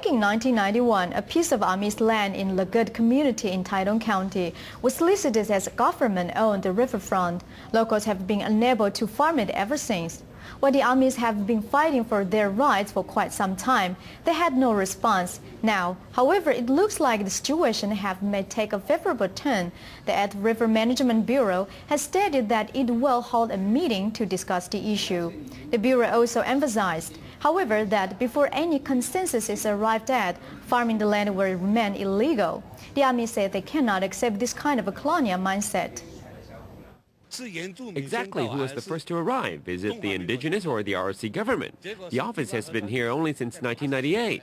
Back in 1991, a piece of Amis land in Lagut community in Taitung County was listed as government-owned riverfront. Locals have been unable to farm it ever since. While the Amis have been fighting for their rights for quite some time, they had no response. Now, however, it looks like the situation have may take a favorable turn. The 8th River Management Bureau has stated that it will hold a meeting to discuss the issue. The Bureau also emphasized, however, that before any consensus is arrived at, farming the land will remain illegal. The Amis say they cannot accept this kind of a colonial mindset. Exactly who was the first to arrive? Is it the indigenous or the ROC government? The office has been here only since 1998.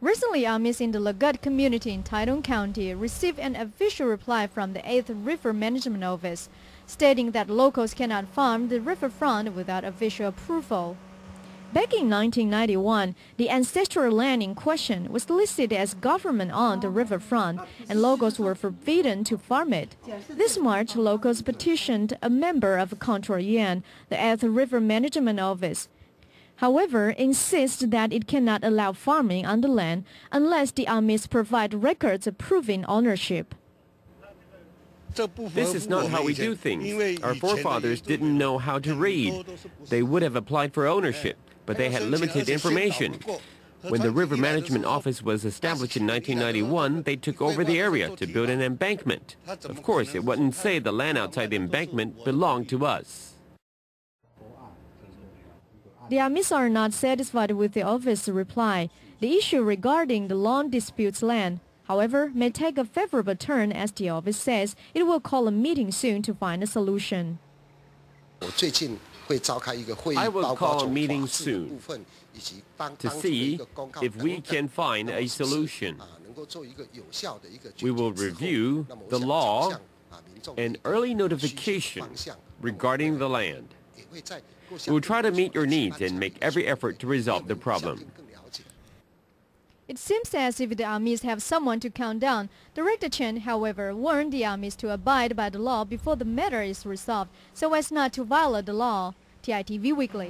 Recently, Amis in the Lagut community in Taitung County received an official reply from the 8th River Management Office, stating that locals cannot farm the riverfront without official approval. Back in 1991, the ancestral land in question was listed as government on the riverfront, and locals were forbidden to farm it. This March, locals petitioned a member of Control Yuan, the 8th River Management Office. However, insists that it cannot allow farming on the land unless the Amis provide records proving ownership. This is not how we do things. Our forefathers didn't know how to read. They would have applied for ownership but they had limited information. When the River Management Office was established in 1991, they took over the area to build an embankment. Of course, it wouldn't say the land outside the embankment belonged to us. The Amis are not satisfied with the office's reply. The issue regarding the long disputes land, however, may take a favorable turn as the office says it will call a meeting soon to find a solution. I will call a meeting soon to see if we can find a solution. We will review the law and early notification regarding the land. We will try to meet your needs and make every effort to resolve the problem. It seems as if the Amis have someone to count down. Director Chen, however, warned the Amis to abide by the law before the matter is resolved so as not to violate the law. TITV Weekly.